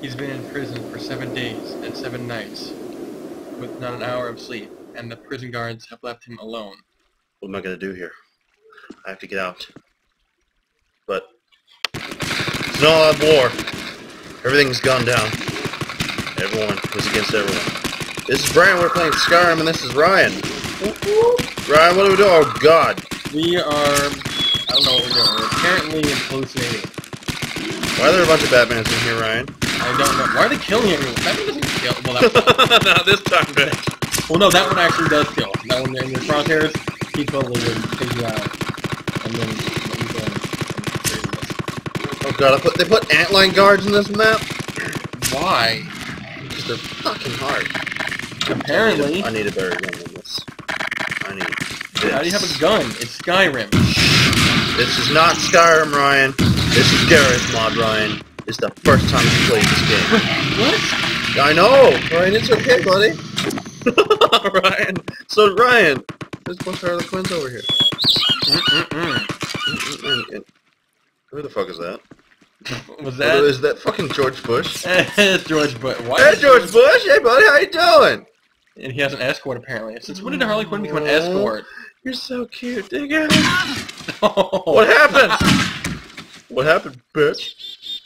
He's been in prison for seven days and seven nights, with not an hour of sleep, and the prison guards have left him alone. What am I gonna do here? I have to get out. But it's not all out war. Everything's gone down. Everyone was against everyone. This is Brian, we're playing Skyrim, and this is Ryan. Ryan, what do we do? Oh god. We are, I don't know what we're doing. We're apparently hallucinating. Why are there a bunch of Batmans in here, Ryan? I don't know. Why are they killing everyone? Batman doesn't kill. Well, that, Not this time, bitch. well, no, that one actually does kill. That one in your crosshairs, he totally would take you uh, out. And then let you go and- Oh god, I put, they put antlion guards in this map? Why? Because they're fucking hard. Apparently. I need a better gun than this. I need this. How do you have a gun? It's Skyrim. This is not Skyrim, Ryan. This is Garry's Mod, Ryan. It's the first time you played this game. What? I know, Ryan. It's okay, buddy. Ryan. So, Ryan, there's a bunch of Harley Quinns over here. Mm-mm-mm. Mm, mm, mm. Who the fuck is that? Was that? is that fucking George Bush? it's George Bush. Why? Hey, George Bush. Hey, buddy. How you doing? And he has an escort apparently. Since when did Harley Quinn become an escort? You're so cute, digga. Oh. What happened? What happened, bitch?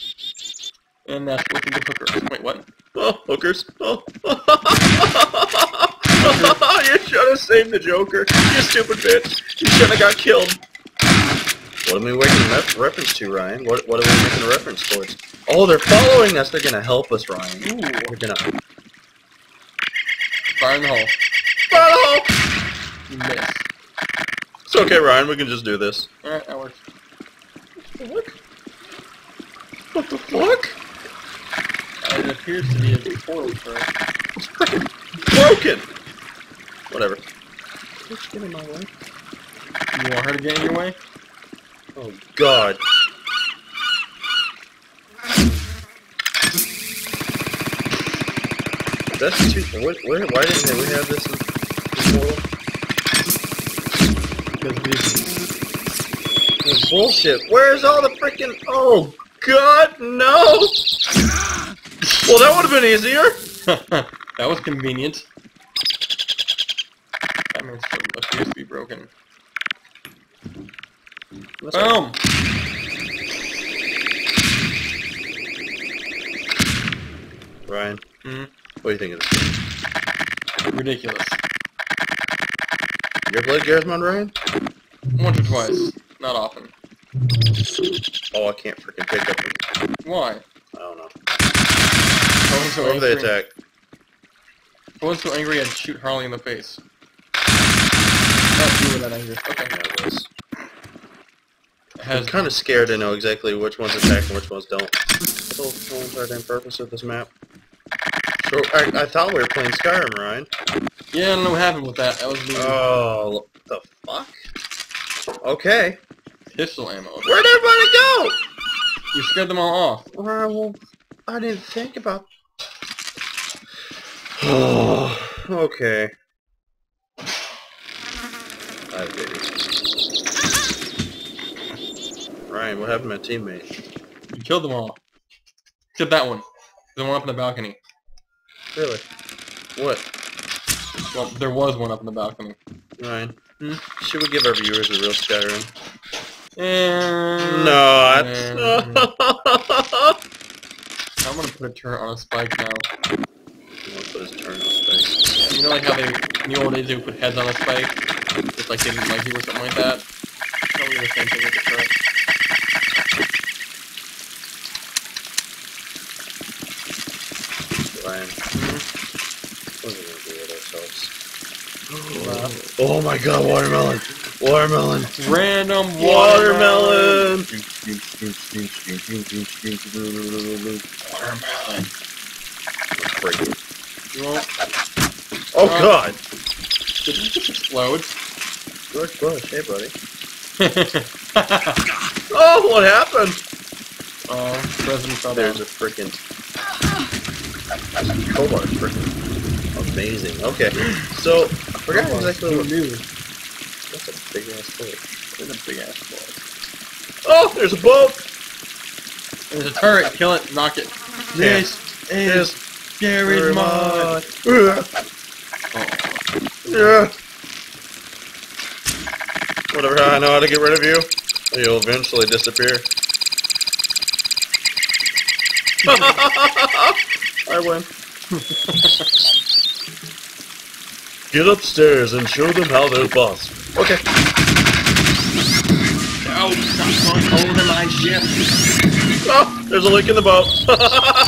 And that's what the hooker. Wait, what? Oh, hookers. Oh. you should have saved the Joker. You stupid bitch. You should have got killed. What are we making reference to, Ryan? What, what are we making a reference towards? Oh, they're following us. They're going to help us, Ryan. Ooh. They're going to... Fire in the hole. Follow! You missed. It's okay, Ryan. We can just do this. Alright, that works. What? What the fuck? It appears to be a portal for It's freaking broken! Whatever. Let's get in my way. You want her to get in your way? Oh, God. That's too... What, where, why didn't we have this in this portal? Because we This bullshit. Where's all the freaking... Oh, God, no! Well, that would have been easier. that was convenient. That means it appears to be broken. That's right. Boom! Ryan, Mhm. what do you think of this? Ridiculous. You ever played Garry's Mod, Ryan? Once or twice. Not often. Oh, I can't freaking pick up. Why? I don't know. I wasn't so Over the angry. attack. I wasn't so angry I'd shoot Harley in the face. Oh, you were that angry. Okay. Yeah, it was. It I'm kind of scared to know exactly which ones attack and which ones don't. So, what's our damn purpose of this map? So, I, I thought we were playing Skyrim, Ryan. Yeah, I don't know what happened with that. That was the Oh, the fuck? Okay. pistol ammo. Where'd everybody go? You scared them all off. Well, I didn't think about... Oh, okay. I did Ryan, what happened to my teammate? You killed them all. Except that one. The one up in the balcony. Really? What? Well, there was one up in the balcony. Ryan, Hmm? should we give our viewers a real Skyrim? And... Not. And- I'm gonna put a turret on a spike now. I'll put his turn on space. You know like how they, in the old days, they would put heads on a spike? Just like they didn't like you or something like that? Probably the same thing with the turret. Ryan, what are gonna do with ourselves? Uh, Oh my god, watermelon! Watermelon! Random Watermelon! Watermelon. Break it. You won't. Oh Uh, god! Did it just explode? George Bush, hey buddy. Oh, what happened? oh, President fell There's a freaking crowbar. Freaking amazing. Okay, so I forgot exactly what. Who knew? That's a big ass toy. There's a big ass boat. Oh, there's a boat. There's a turret. Kill it. Knock it. This is scary mod. Ugh. Oh. Yeah. Whatever, I know how to get rid of you. You'll eventually disappear. I win. Get upstairs and show them how they're boss. Okay. Oh, stop going over my ship. Oh, there's a leak in the boat.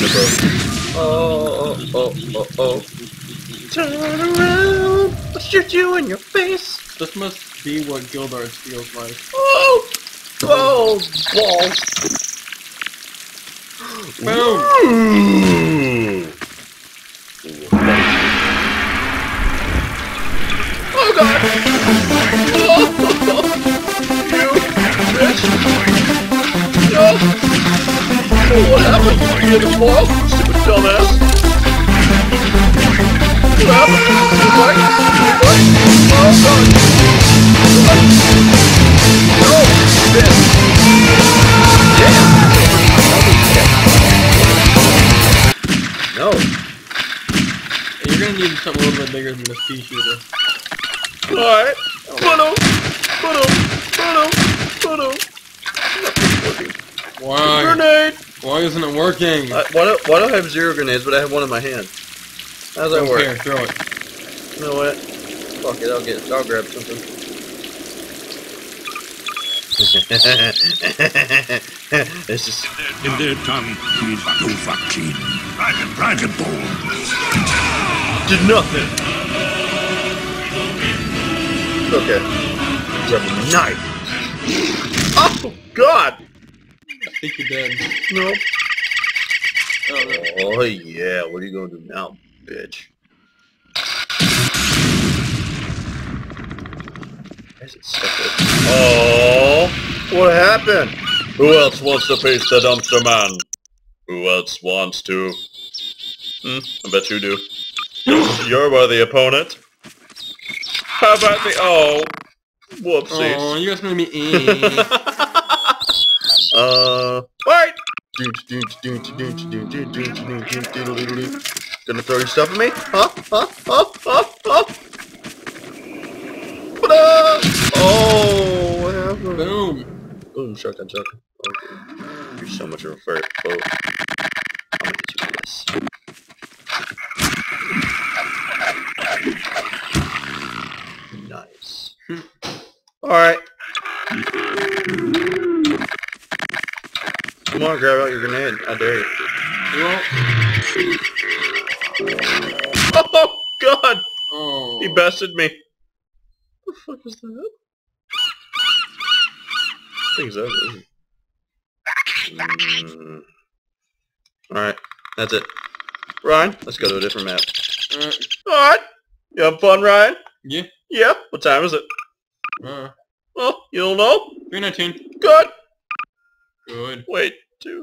leak, leak in the boat. Oh, oh, oh, oh, oh. Turn around. I'll shoot you in your face. This must be what Gildart feels like. Oh! Oh, balls. Boom! Oh god! Oh, Oh, what happened? You hit the ball? Stupid dumbass! What happened? What? What? Oh god! What? No! Bitch! No! You're gonna need something a little bit bigger than this pea shooter. Alright. Put him. Nothing's working. Why? Grenade! Why isn't it working? I, why, do, why do I have zero grenades, but I have one in my hand? How does that Don't work? care, throw it. You know what? Fuck it, I'll get I'll grab something. it's just In their tongue, he's Vakufakin. Dragon, dragon balls. did nothing. Okay. Grab a knife. Oh god! I think you're dead. No. Oh, no. Oh yeah, what are you gonna do now, bitch? Is it stuck? Oh, what happened? Who else wants to face the dumpster man? Who else wants to? Hmm, I bet you do. You're worthy opponent. How about the oh, whoopsies. Oh, you guys made me eat. Uh, fight! Gonna throw your stuff at me? Huh? Huh? Huh? Huh? Huh? Oh, what happened? Boom. Boom, shotgun, shotgun. Okay. You're so much of a fart boat. I'm gonna get you with this. Nice. Alright. Come on, grab out your grenade. I dare you. You won't. Oh, God! Oh. He bested me. What the fuck is that? Thing's ugly. Mm. Alright, that's it. Ryan, let's go to a different map. Alright. Alright! You have fun, Ryan? Yeah. Yeah? What time is it? Uh, Oh, you don't know? 319. Good! Good. Wait, two.